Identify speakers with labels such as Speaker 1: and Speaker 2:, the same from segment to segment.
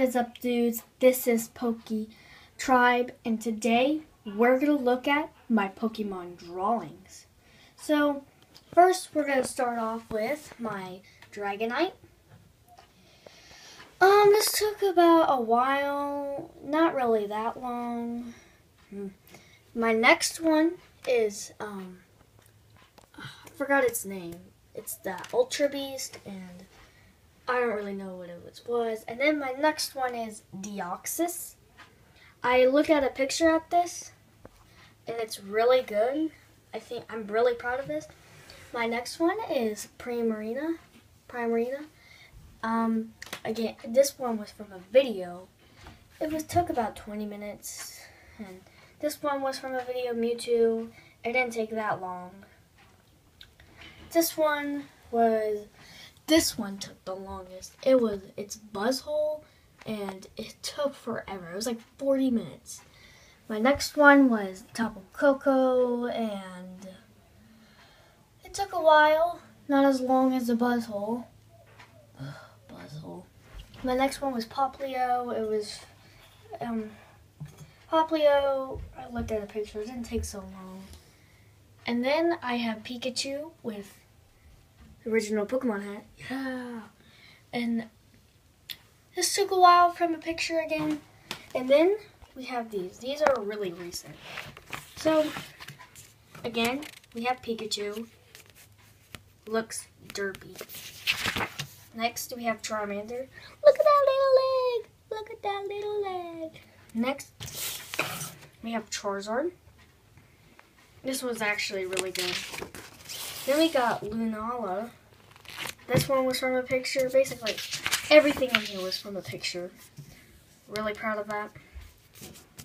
Speaker 1: is up, dudes? This is Pokey Tribe, and today we're going to look at my Pokemon drawings. So, first we're going to start off with my Dragonite. Um, this took about a while, not really that long. Hmm. My next one is, um, I forgot its name. It's the Ultra Beast, and I don't really know what it was. And then my next one is Deoxys. I look at a picture of this, and it's really good. I think I'm really proud of this. My next one is Primarina. Primarina. Um, again, this one was from a video. It was took about 20 minutes, and this one was from a video Mewtwo. It didn't take that long. This one was this one took the longest. It was its Buzzwole and it took forever. It was like 40 minutes. My next one was Tapu Koko and it took a while. Not as long as the Buzzwole. Buzzwole. My next one was Popplio. It was um, Popplio. I looked at the picture. It didn't take so long. And then I have Pikachu with original Pokemon hat. Yeah. And this took a while from a picture again. And then we have these. These are really recent. So, again, we have Pikachu. Looks derpy. Next, we have Charmander. Look at that little leg. Look at that little leg. Next, we have Charizard. This was actually really good. Then we got Lunala. This one was from a picture. Basically, everything in here was from a picture. Really proud of that.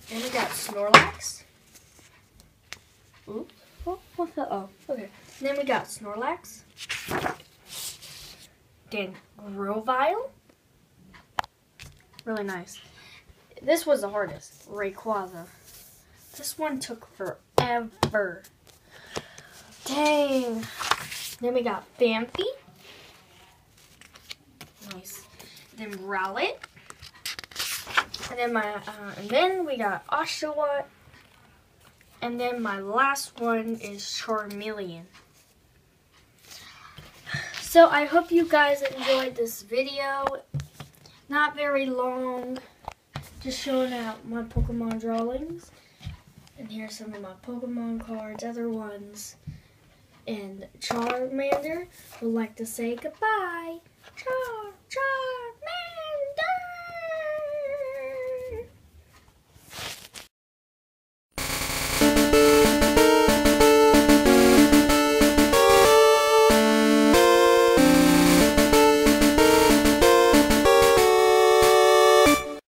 Speaker 1: Then we got Snorlax. Oops. What, the? Oh, okay. And then we got Snorlax. Then Grovyle. Really nice. This was the hardest. Rayquaza. This one took forever. Dang. Then we got Phanpy. Nice. Then Rowlet. And then my, uh, and then we got Oshawott. And then my last one is Charmeleon. So I hope you guys enjoyed this video. Not very long. Just showing out my Pokemon drawings. And here's some of my Pokemon cards, other ones. And Charmander would like to say goodbye. Char, Char.